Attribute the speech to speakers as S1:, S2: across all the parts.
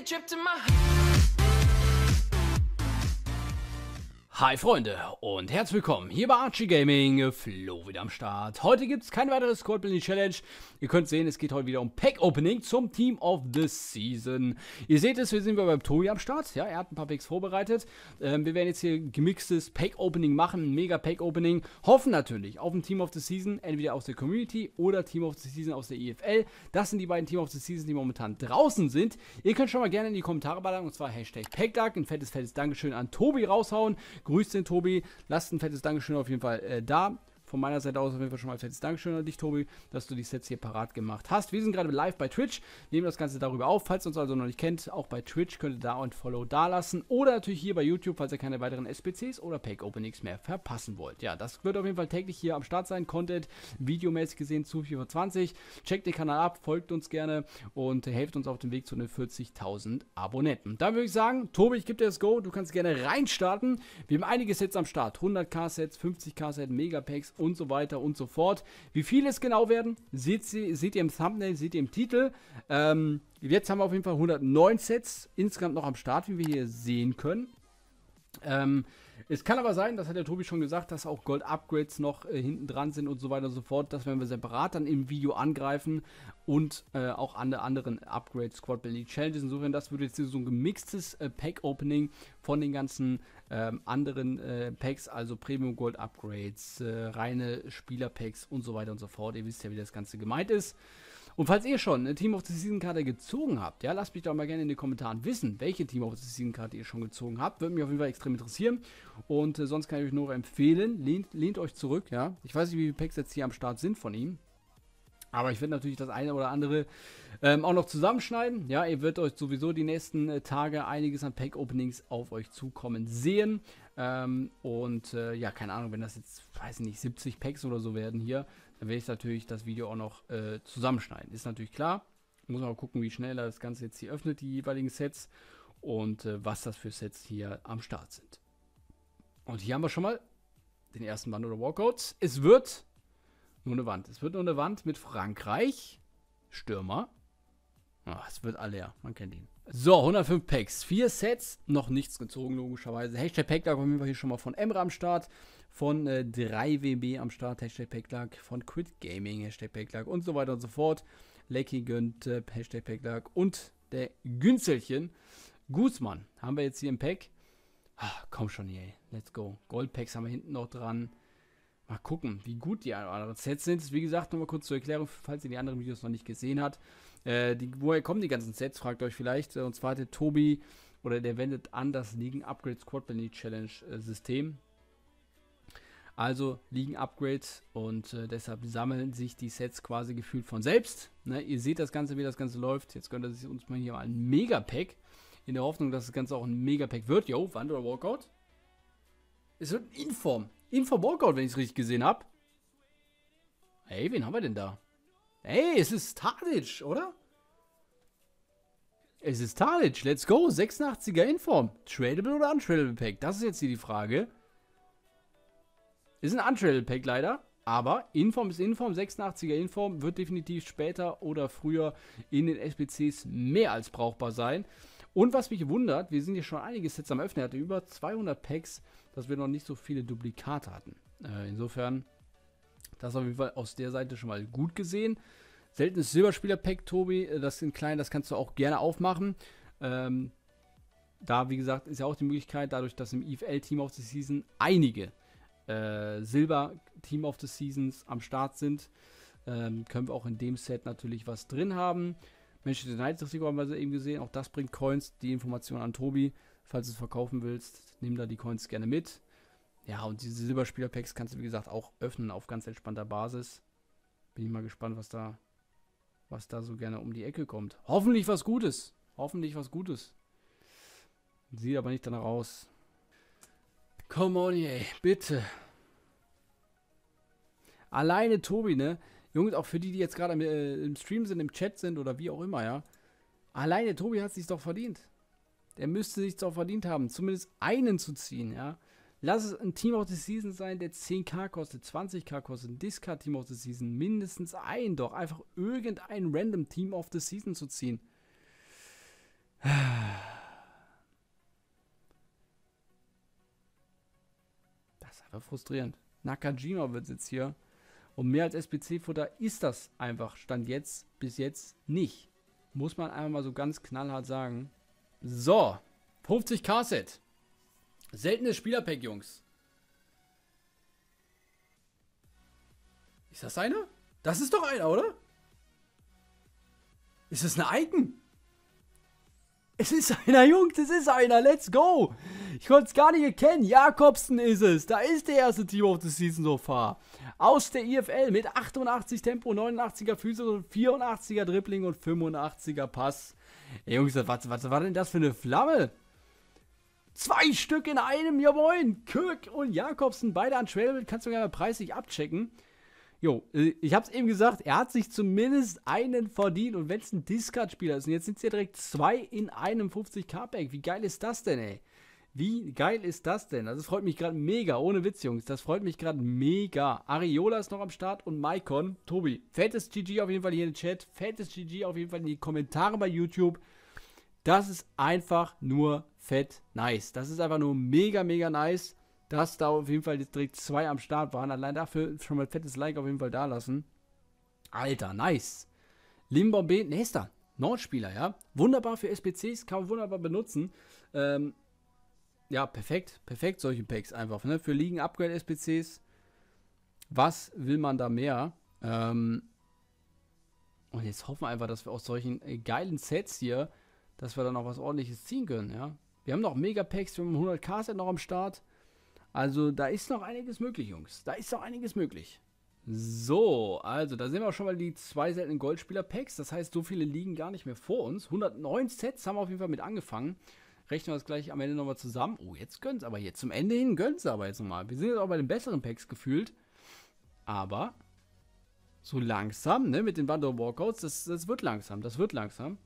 S1: a trip to my
S2: Hi Freunde und herzlich willkommen hier bei Archie Gaming, Flo wieder am Start. Heute gibt es kein weiteres Squad Building Challenge. Ihr könnt sehen, es geht heute wieder um Pack Opening zum Team of the Season. Ihr seht es, wir sind wieder beim Tobi am Start. Ja, er hat ein paar Packs vorbereitet. Ähm, wir werden jetzt hier gemixtes Pack Opening machen, ein mega Pack Opening. Hoffen natürlich auf ein Team of the Season, entweder aus der Community oder Team of the Season aus der EFL. Das sind die beiden Team of the Season, die momentan draußen sind. Ihr könnt schon mal gerne in die Kommentare ballern und zwar Hashtag Packduck. Ein fettes, fettes Dankeschön an Tobi raushauen. Grüßt den Tobi. Lasst ein fettes Dankeschön auf jeden Fall äh, da von meiner Seite aus auf jeden Fall schon mal fettes Dankeschön an dich, Tobi, dass du die Sets hier parat gemacht hast. Wir sind gerade live bei Twitch, nehmen das Ganze darüber auf. Falls ihr uns also noch nicht kennt, auch bei Twitch könnt ihr da ein Follow da lassen. Oder natürlich hier bei YouTube, falls ihr keine weiteren SPCs oder Pack-Openings mehr verpassen wollt. Ja, das wird auf jeden Fall täglich hier am Start sein. Content, videomäßig gesehen zu 420. Checkt den Kanal ab, folgt uns gerne und helft uns auf dem Weg zu den 40.000 Abonnenten. Dann würde ich sagen, Tobi, ich gebe dir das Go. Du kannst gerne reinstarten. Wir haben einige Sets am Start. 100k-Sets, 50k-Sets, Megapacks und so weiter und so fort. Wie viele es genau werden, seht, seht ihr im Thumbnail, seht ihr im Titel. Ähm, jetzt haben wir auf jeden Fall 109 Sets insgesamt noch am Start, wie wir hier sehen können. Ähm, es kann aber sein, das hat der Tobi schon gesagt, dass auch Gold-Upgrades noch äh, hinten dran sind und so weiter und so fort. Das werden wir separat dann im Video angreifen und äh, auch an der anderen Upgrades, Squad Building Challenges. Insofern, das wird jetzt so ein gemixtes äh, Pack-Opening von den ganzen ähm, anderen äh, Packs, also Premium Gold Upgrades, äh, reine Spieler-Packs und so weiter und so fort. Ihr wisst ja, wie das Ganze gemeint ist. Und falls ihr schon eine Team of the Season Karte gezogen habt, ja, lasst mich doch mal gerne in den Kommentaren wissen, welche Team of the Season Karte ihr schon gezogen habt. Würde mich auf jeden Fall extrem interessieren. Und äh, sonst kann ich euch nur empfehlen, lehnt, lehnt euch zurück, ja. Ich weiß nicht, wie viele Packs jetzt hier am Start sind von ihm. Aber ich werde natürlich das eine oder andere ähm, auch noch zusammenschneiden. Ja, ihr werdet euch sowieso die nächsten äh, Tage einiges an Pack-Openings auf euch zukommen sehen. Ähm, und äh, ja, keine Ahnung, wenn das jetzt, weiß ich nicht, 70 Packs oder so werden hier, dann werde ich natürlich das Video auch noch äh, zusammenschneiden. Ist natürlich klar. Muss man gucken, wie schnell das Ganze jetzt hier öffnet, die jeweiligen Sets. Und äh, was das für Sets hier am Start sind. Und hier haben wir schon mal den ersten Wand oder Walkouts. Es wird nur eine Wand. Es wird nur eine Wand mit Frankreich. Stürmer. Oh, es wird alle, man kennt ihn. So, 105 Packs. Vier Sets, noch nichts gezogen, logischerweise. Hashtag Packlag auf jeden Fall hier schon mal von Emra am Start. Von äh, 3WB am Start, Hashtag Packlag. Von Quit Gaming, Hashtag Packlag und so weiter und so fort. Lecky gönnt, äh, Hashtag Packlag. Und der Günzelchen. Guzman haben wir jetzt hier im Pack. Ah, komm schon hier, ey. let's go. Goldpacks haben wir hinten noch dran. Mal gucken, wie gut die anderen Sets sind. Wie gesagt, nochmal kurz zur Erklärung, falls ihr die anderen Videos noch nicht gesehen habt. Äh, die, woher kommen die ganzen Sets, fragt euch vielleicht. Und zwar hat der Tobi, oder der wendet an das Ligen Upgrade Squad Bunny Challenge äh, System. Also liegen Upgrades und äh, deshalb sammeln sich die Sets quasi gefühlt von selbst. Ne, ihr seht das Ganze, wie das Ganze läuft. Jetzt gönnt ihr uns mal hier mal ein Megapack. In der Hoffnung, dass das Ganze auch ein Megapack wird. Yo, Wand oder Walkout? Es wird ein Inform. Inform Walkout, wenn ich es richtig gesehen habe. Hey, wen haben wir denn da? Hey, es ist Tadic, oder? Es ist Tadic, let's go. 86er Inform. Tradable oder Untradable Pack? Das ist jetzt hier die Frage. Ist ein Untradable Pack leider. Aber Inform ist Inform, 86er Inform wird definitiv später oder früher in den SPCs mehr als brauchbar sein. Und was mich wundert, wir sind hier schon einige Sets am Öffnen, er hatte über 200 Packs, dass wir noch nicht so viele Duplikate hatten. Äh, insofern, das auf jeden Fall aus der Seite schon mal gut gesehen. Seltenes Silberspieler-Pack, Tobi, äh, das sind klein, das kannst du auch gerne aufmachen. Ähm, da, wie gesagt, ist ja auch die Möglichkeit, dadurch, dass im EFL Team of the Season einige äh, Silber-Team of the Seasons am Start sind, ähm, können wir auch in dem Set natürlich was drin haben. Manchester United haben wir eben gesehen. Auch das bringt Coins. Die Information an Tobi. Falls du es verkaufen willst, nimm da die Coins gerne mit. Ja, und diese Silberspieler-Packs kannst du, wie gesagt, auch öffnen auf ganz entspannter Basis. Bin ich mal gespannt, was da, was da so gerne um die Ecke kommt. Hoffentlich was Gutes. Hoffentlich was Gutes. Sieht aber nicht danach aus. Come on, ey, bitte. Alleine Tobi, ne? Jungs, auch für die, die jetzt gerade äh, im Stream sind, im Chat sind oder wie auch immer, ja. Alleine Tobi hat es sich doch verdient. Der müsste sich doch verdient haben, zumindest einen zu ziehen, ja. Lass es ein Team of the Season sein, der 10k kostet, 20k kostet, ein Discard Team of the Season, mindestens ein doch. Einfach irgendein random Team of the Season zu ziehen. Das ist einfach frustrierend. Nakajima wird jetzt hier. Und mehr als SPC-Futter ist das einfach Stand jetzt bis jetzt nicht. Muss man einfach mal so ganz knallhart sagen. So, 50k-Set. Seltenes Spielerpack, Jungs. Ist das einer? Das ist doch einer, oder? Ist das eine Icon? Es ist einer, Jungs, es ist einer. Let's go. Ich konnte es gar nicht erkennen. Jakobsen ist es. Da ist der erste Team of the Season so far. Aus der IFL mit 88 Tempo, 89er Füße, 84er Dribbling und 85er Pass. Ey, Jungs, was, was war denn das für eine Flamme? Zwei Stück in einem, ja moin. Kirk und Jakobsen, beide an Trailbild. Kannst du gerne preislich abchecken. Jo, äh, ich hab's eben gesagt, er hat sich zumindest einen verdient. Und wenn es ein Discard-Spieler ist, und jetzt sind es ja direkt zwei in einem 50k-Pack. Wie geil ist das denn, ey? Wie geil ist das denn? Also, das freut mich gerade mega. Ohne Witz, Jungs. Das freut mich gerade mega. Ariola ist noch am Start und Maikon. Tobi, fettes GG auf jeden Fall hier in den Chat. Fettes GG auf jeden Fall in die Kommentare bei YouTube. Das ist einfach nur fett nice. Das ist einfach nur mega, mega nice dass da auf jeden Fall jetzt direkt zwei am Start waren. Allein dafür schon mal fettes Like auf jeden Fall da lassen. Alter, nice. Limbombe, nächster. Nordspieler, ja. Wunderbar für SPCs, kann man wunderbar benutzen. Ähm, ja, perfekt, perfekt, solche Packs einfach. Ne? Für Ligen Upgrade SPCs. Was will man da mehr? Ähm, und jetzt hoffen wir einfach, dass wir aus solchen äh, geilen Sets hier, dass wir dann auch was ordentliches ziehen können, ja. Wir haben noch Mega-Packs, wir haben 100k-Set noch am Start. Also da ist noch einiges möglich, Jungs. Da ist noch einiges möglich. So, also da sehen wir schon mal die zwei seltenen Goldspieler-Packs. Das heißt, so viele liegen gar nicht mehr vor uns. 109 Sets haben wir auf jeden Fall mit angefangen. Rechnen wir das gleich am Ende nochmal zusammen. Oh, jetzt gönnen es aber jetzt zum Ende hin, gönnen es aber jetzt nochmal. Wir sind jetzt auch bei den besseren Packs gefühlt. Aber so langsam, ne, mit den Wanderer Walkouts, das, das wird langsam, das wird langsam.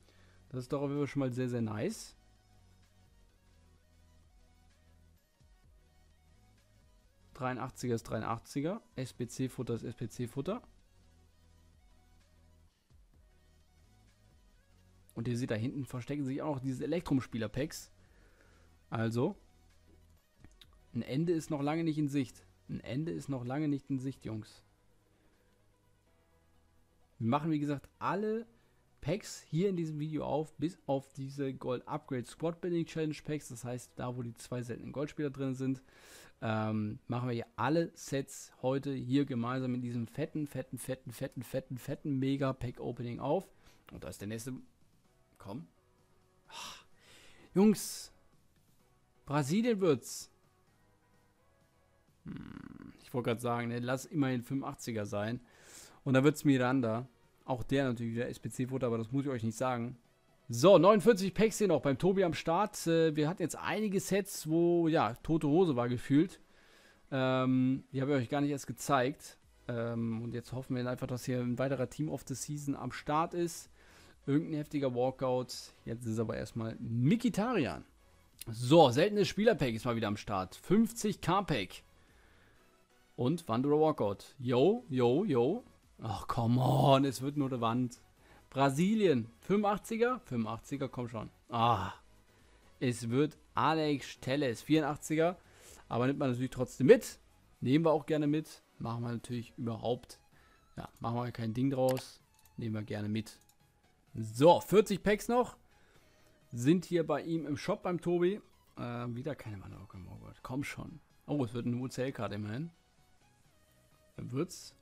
S2: Das ist doch auf jeden Fall schon mal sehr, sehr nice. 83er ist 83er. SPC-Futter ist SPC-Futter. Und ihr seht, da hinten verstecken sich auch noch diese Elektrum-Spieler-Packs. Also, ein Ende ist noch lange nicht in Sicht. Ein Ende ist noch lange nicht in Sicht, Jungs. Wir machen, wie gesagt, alle Packs hier in diesem Video auf, bis auf diese Gold Upgrade Squad Building Challenge Packs. Das heißt, da wo die zwei seltenen Goldspieler drin sind ähm, machen wir hier alle Sets heute hier gemeinsam in diesem fetten, fetten, fetten, fetten, fetten, fetten Mega-Pack-Opening auf. Und da ist der nächste. Komm. Ach, Jungs, Brasilien wird's. Hm, ich wollte gerade sagen, ne, lass immerhin 85er sein. Und da wird's Miranda. Auch der natürlich wieder SPC-Futter, aber das muss ich euch nicht sagen. So, 49 Packs hier noch beim Tobi am Start. Äh, wir hatten jetzt einige Sets, wo, ja, tote Hose war gefühlt. Ähm, die habe ich euch gar nicht erst gezeigt. Ähm, und jetzt hoffen wir einfach, dass hier ein weiterer Team of the Season am Start ist. Irgendein heftiger Walkout. Jetzt ist aber erstmal Mikitarian. So, seltenes Spielerpack ist mal wieder am Start. 50k-Pack. Und Wanderer Walkout. Yo, yo, yo. Ach, come on, es wird nur eine Wand. Brasilien, 85er? 85er, komm schon. Ah, es wird Alex Telles, 84er. Aber nimmt man natürlich trotzdem mit. Nehmen wir auch gerne mit. Machen wir natürlich überhaupt. Ja, machen wir kein Ding draus. Nehmen wir gerne mit. So, 40 Packs noch. Sind hier bei ihm im Shop beim Tobi. Äh, wieder keine Mana. Oh Gott, komm schon. Oh, es wird eine UCL-Karte immerhin. Dann wird's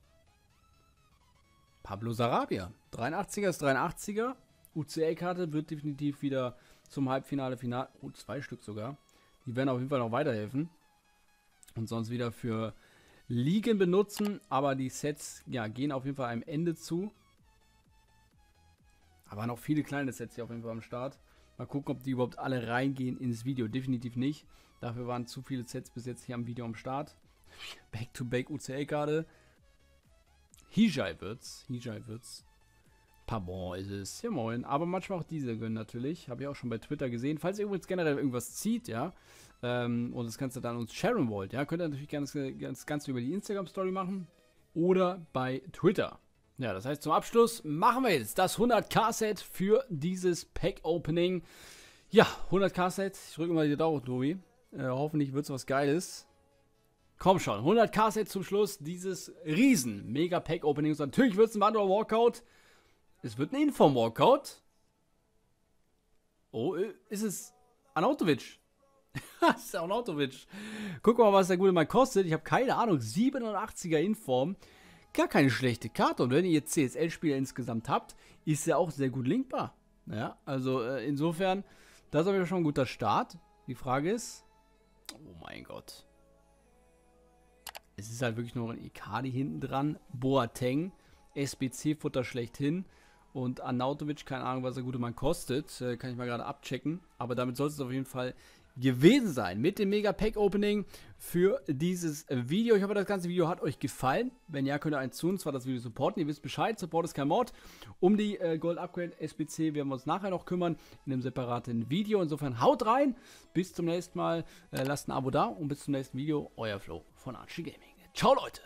S2: Pablo Sarabia. 83er ist 83er. UCL-Karte wird definitiv wieder zum Halbfinale, Finale. Oh, zwei Stück sogar. Die werden auf jeden Fall noch weiterhelfen. Und sonst wieder für Ligen benutzen. Aber die Sets ja, gehen auf jeden Fall einem Ende zu. Aber noch viele kleine Sets hier auf jeden Fall am Start. Mal gucken, ob die überhaupt alle reingehen ins Video. Definitiv nicht. Dafür waren zu viele Sets bis jetzt hier am Video am Start. Back-to-Back UCL-Karte. Hijai wird's. Hijai wird's. Pardon ist es. Ja, moin. Aber manchmal auch diese gönnen natürlich. Habe ich auch schon bei Twitter gesehen. Falls ihr übrigens generell irgendwas zieht, ja, ähm, und das Ganze dann uns sharen wollt, ja, könnt ihr natürlich das, das Ganze über die Instagram-Story machen. Oder bei Twitter. Ja, das heißt, zum Abschluss machen wir jetzt das 100k-Set für dieses Pack-Opening. Ja, 100k-Set. Ich drücke mal die Daumen, Tobi. Äh, hoffentlich wird es was Geiles. Komm schon, 100k-Set zum Schluss dieses riesen Mega-Pack-Openings. Natürlich wird es ein Wanderer Walkout. Es wird ein Inform-Walkout. Oh, äh, ist es Anautovic? das ist Anautovic. Guck mal, was der gute Mann kostet. Ich habe keine Ahnung. 87er Inform. Gar keine schlechte Karte. Und wenn ihr jetzt CSL-Spieler insgesamt habt, ist er auch sehr gut linkbar. Ja, also äh, insofern, das ist aber schon ein guter Start. Die Frage ist, oh mein Gott. Es ist halt wirklich noch ein Ikadi hinten dran. Boateng, SBC-Futter schlechthin. Und Arnautovic, keine Ahnung, was der gute Mann kostet. Äh, kann ich mal gerade abchecken. Aber damit soll es auf jeden Fall gewesen sein mit dem Mega Pack Opening für dieses Video. Ich hoffe, das ganze Video hat euch gefallen. Wenn ja, könnt ihr eins tun, zwar das Video supporten. Ihr wisst Bescheid, Support ist kein Mord. Um die äh, Gold Upgrade SBC werden wir uns nachher noch kümmern in einem separaten Video. Insofern haut rein. Bis zum nächsten Mal. Äh, lasst ein Abo da und bis zum nächsten Video. Euer Flo von Archie Gaming. Ciao, Leute.